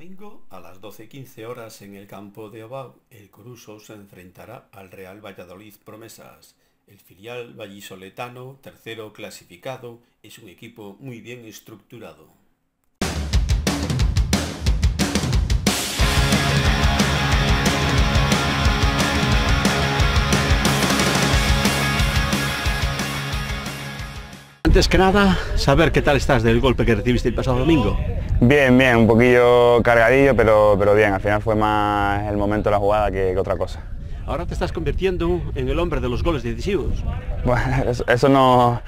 Domingo a las 12.15 horas en el campo de Obao, el Coruso se enfrentará al Real Valladolid Promesas. El filial vallisoletano, tercero clasificado, es un equipo muy bien estructurado. Antes que nada, saber qué tal estás del golpe que recibiste el pasado domingo. Bien, bien, un poquillo cargadillo, pero, pero bien, al final fue más el momento de la jugada que, otra cosa. Ahora te estás convirtiendo en el hombre de los goles decisivos. Bueno, eso, no...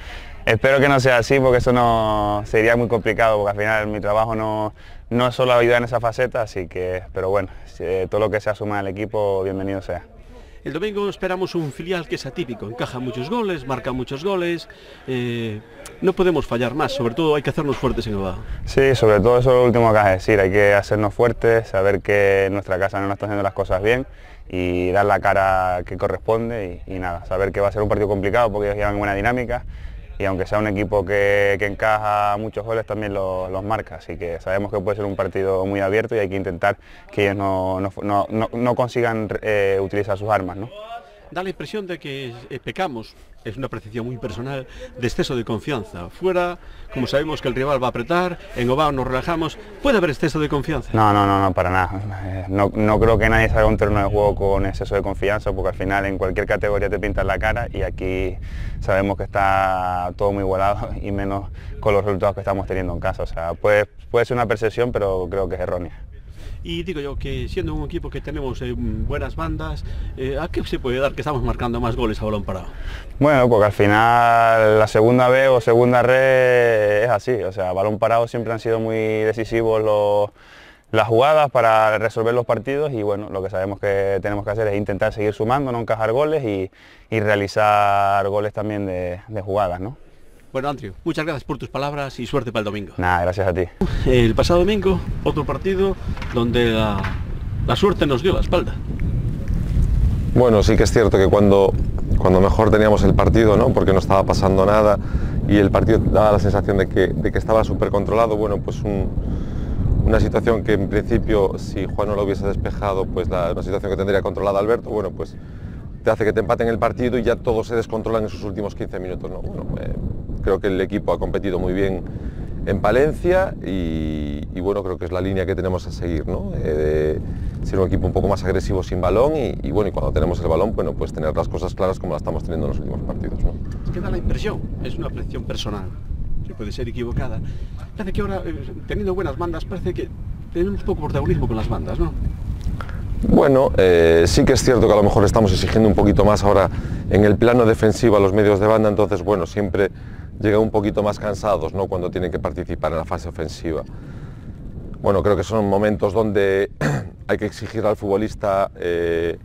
Espero que no sea así porque eso no sería muy complicado porque al final mi trabajo no, no es solo ayudar en esa faceta, así que, pero bueno, todo lo que sea suma al equipo, bienvenido sea. El domingo esperamos un filial que es atípico, encaja muchos goles, marca muchos goles, eh, no podemos fallar más, sobre todo hay que hacernos fuertes en Ovado. Sí, sobre todo eso es lo último que has de decir, hay que hacernos fuertes, saber que nuestra casa no nos está haciendo las cosas bien y dar la cara que corresponde y, y nada, saber que va a ser un partido complicado porque ellos llevan buena dinámica y aunque sea un equipo que, encaja muchos goles también los, marca, así que sabemos que puede ser un partido muy abierto y hay que intentar que ellos no, consigan eh, utilizar sus armas. ¿No? da la impresión de que eh, pecamos, es una percepción muy personal, de exceso de confianza. Fuera, como sabemos que el rival va a apretar, en Obao nos relajamos, ¿puede haber exceso de confianza? No, no, no, no para nada. Eh, no, creo que nadie salga un terreno de juego con exceso de confianza, porque al final en cualquier categoría te pintan la cara y aquí sabemos que está todo muy igualado y menos con los resultados que estamos teniendo en casa. O sea, puede, puede ser una percepción, pero creo que es errónea. Y digo yo que siendo un equipo que tenemos eh, buenas bandas, eh, ¿a qué se puede dar que estamos marcando más goles a balón parado? Bueno, porque al final la segunda B o segunda red es así, o sea, balón parado siempre han sido muy decisivos las jugadas para resolver los partidos y bueno, lo que sabemos que tenemos que hacer es intentar seguir sumando, no encajar goles y, realizar goles también de, de jugadas, ¿no? Bueno, Andrew, muchas gracias por tus palabras y suerte para el domingo. Nada, gracias a ti. El pasado domingo, otro partido donde la, suerte nos dio la espalda. Bueno, sí que es cierto que cuando, cuando mejor teníamos el partido, ¿no? porque no estaba pasando nada y el partido daba la sensación de que, de que estaba súper controlado, bueno, pues una situación que en principio, si Juan no lo hubiese despejado, pues la, una situación que tendría controlada Alberto, bueno, pues te hace que te empaten el partido y ya todo se descontrola en esos últimos 15 minutos. ¿no? Bueno, eh, creo que el equipo ha competido muy bien en Palencia y, bueno, creo que es la línea que tenemos a seguir, ¿no? Eh, de ser un equipo un poco más agresivo sin balón y, bueno, y cuando tenemos el balón, bueno, pues tener las cosas claras como las estamos teniendo en los últimos partidos. ¿no? Es que da la impresión, es una apreciación personal, que puede ser equivocada. Parece que ahora, eh, teniendo buenas bandas, parece que tenemos poco protagonismo con las bandas, ¿no? Bueno, eh, sí que es cierto que a lo mejor estamos exigiendo un poquito más ahora en el plano defensivo a los medios de banda, entonces bueno, siempre llegan un poquito más cansados ¿no? cuando tienen que participar en la fase ofensiva. Bueno, creo que son momentos donde hay que exigir al futbolista eh,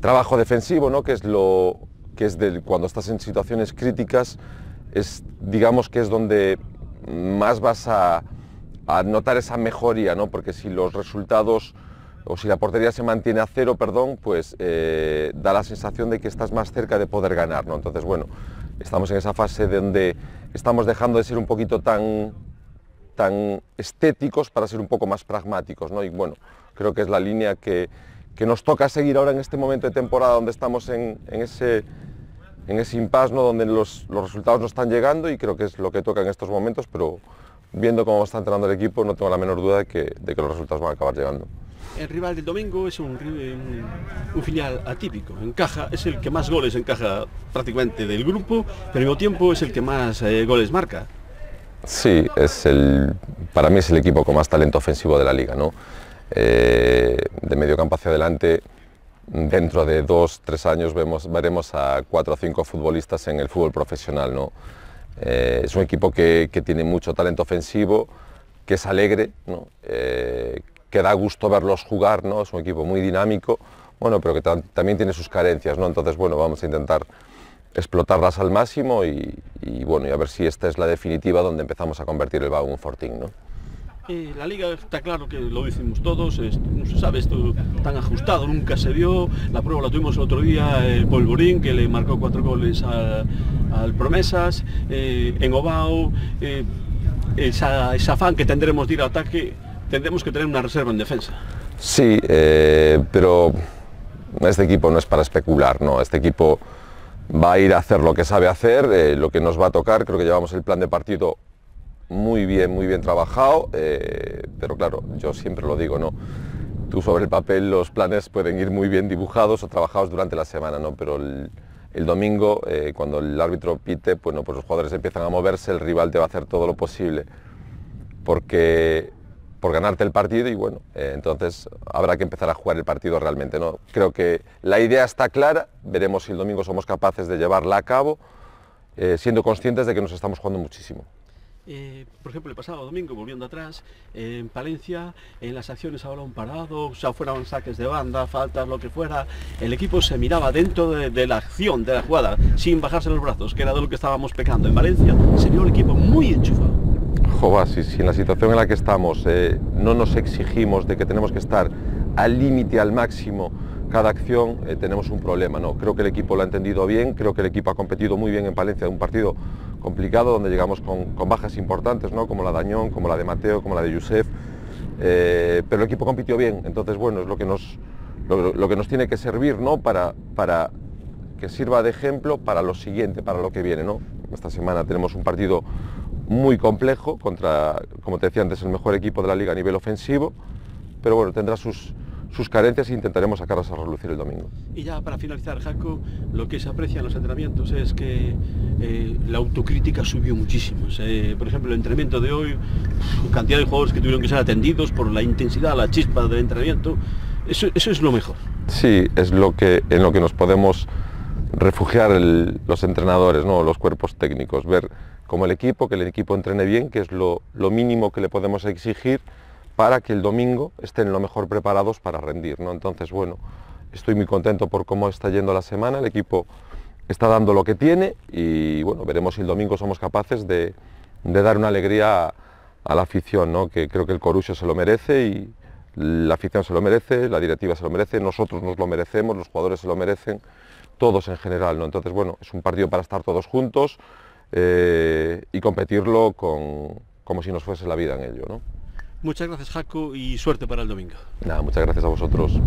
trabajo defensivo, ¿no? que es lo que es cuando estás en situaciones críticas, es digamos que es donde más vas a, a notar esa mejoría, ¿no? porque si los resultados o si la portería se mantiene a cero, perdón, pues eh, da la sensación de que estás más cerca de poder ganar, ¿no? Entonces, bueno, estamos en esa fase donde estamos dejando de ser un poquito tan, tan estéticos para ser un poco más pragmáticos, ¿no? Y bueno, creo que es la línea que, nos toca seguir ahora en este momento de temporada donde estamos en, ese en ese impasse donde los, resultados no están llegando y creo que es lo que toca en estos momentos, pero viendo cómo está entrenando el equipo no tengo la menor duda de que, de que los resultados van a acabar llegando el rival del domingo es un, un, filial atípico. Encaja, es el que más goles encaja prácticamente del grupo, pero al mismo tiempo es el que más eh, goles marca. Sí, es el, para mí es el equipo con más talento ofensivo de la liga. ¿no? Eh, de medio campo hacia adelante, dentro de dos, tres años vemos, veremos a cuatro o cinco futbolistas en el fútbol profesional. ¿no? Eh, es un equipo que, que, tiene mucho talento ofensivo, que es alegre, ¿no? Que da gusto verlos jugar, ¿no? Es un equipo muy dinámico, bueno, pero que también tiene sus carencias, ¿no? Entonces, bueno, vamos a intentar explotarlas al máximo y, bueno, y a ver si esta es la definitiva donde empezamos a convertir el BAU en un fortín, ¿no? la liga está claro que lo decimos todos, no se sabe esto tan ajustado, nunca se vio, la prueba la tuvimos el otro día, el Polvorín que le marcó cuatro goles al Promesas, eh, en Obao, eh, esa, esa afán que tendremos de ir a ataque, tendremos que tener una reserva en defensa. Sí, eh, pero este equipo no es para especular, no. Este equipo va a ir a hacer lo que sabe hacer, eh, lo que nos va a tocar. Creo que llevamos el plan de partido muy bien, muy bien trabajado, eh, pero claro, yo siempre lo digo, ¿no? Tú sobre el papel los planes pueden ir muy bien dibujados o trabajados durante la semana, ¿no? Pero el, domingo, cuando el árbitro pite, bueno, pues los jugadores empiezan a moverse, el rival te va a hacer todo lo posible porque por ganarte el partido y bueno, eh, entonces habrá que empezar a jugar el partido realmente. ¿no? Creo que la idea está clara, veremos si el domingo somos capaces de llevarla a cabo, siendo conscientes de que nos estamos jugando muchísimo. Eh, por ejemplo, el pasado domingo, volviendo atrás, en Palencia, en las acciones ahora un parado, o sea, fueran saques de banda, faltas, lo que fuera, el equipo se miraba dentro de, la acción, de la jugada, sin bajarse los brazos, que era de lo que estábamos pecando. En Valencia se vio el equipo muy enchufado. Si, en la situación en la que estamos eh, no nos exigimos de que tenemos que estar al límite, al máximo, cada acción eh, tenemos un problema. ¿no? Creo que el equipo lo ha entendido bien, creo que el equipo ha competido muy bien en Palencia, un partido complicado donde llegamos con, bajas importantes, ¿no? como la de Añón, como la de Mateo, como la de Yusef, eh, pero el equipo compitió bien, entonces bueno, es lo que nos, lo, que nos tiene que servir ¿no? para, para que sirva de ejemplo para lo siguiente, para lo que viene. ¿no? Esta semana tenemos un partido muy complejo contra, como te decía antes, el mejor equipo de la liga a nivel ofensivo, pero bueno, tendrá sus, sus carencias e intentaremos sacarlas a relucir el domingo. Y ya para finalizar, Jaco, lo que se aprecia en los entrenamientos es que eh, la autocrítica subió muchísimo. por ejemplo, el entrenamiento de hoy, cantidad de jugadores que tuvieron que ser atendidos por la intensidad, la chispa del entrenamiento, eso, es lo mejor. Sí, es lo que, en lo que nos podemos refugiar los entrenadores, ¿no? los cuerpos técnicos, ver como el equipo, que el equipo entrene bien, que es lo, mínimo que le podemos exigir para que el domingo estén lo mejor preparados para rendir. ¿no? Entonces, bueno, estoy muy contento por cómo está yendo la semana, el equipo está dando lo que tiene y bueno, veremos si el domingo somos capaces de, dar una alegría a, la afición, ¿no? que creo que el Corucho se lo merece y la afición se lo merece, la directiva se lo merece, nosotros nos lo merecemos, los jugadores se lo merecen, todos en general. ¿no? Entonces, bueno, es un partido para estar todos juntos eh, y competirlo con, como si nos fuese la vida en ello. ¿no? Muchas gracias Jaco y suerte para el domingo. Nada, muchas gracias a vosotros.